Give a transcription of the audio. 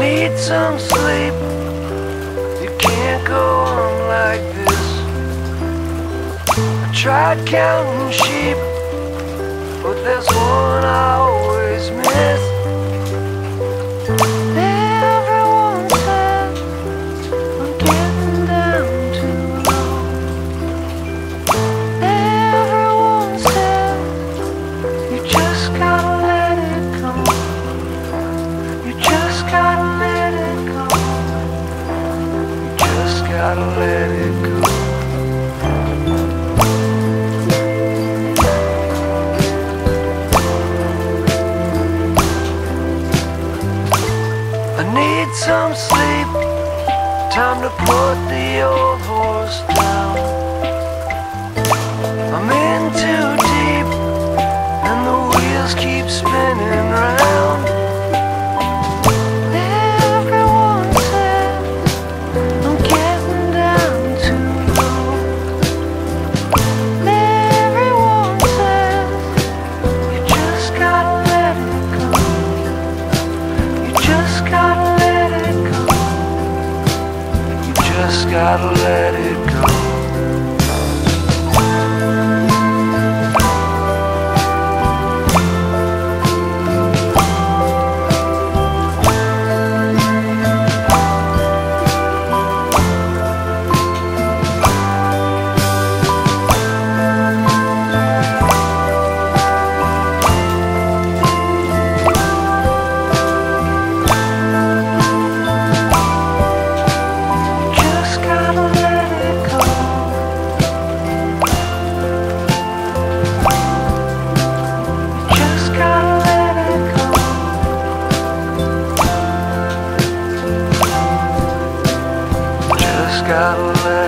need some sleep. You can't go on like this. I tried counting sheep, but there's one I always. need some sleep. Time to put the old horse down. gotta let it go. got left.